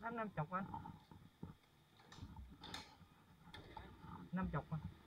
năm năm chục anh năm chục anh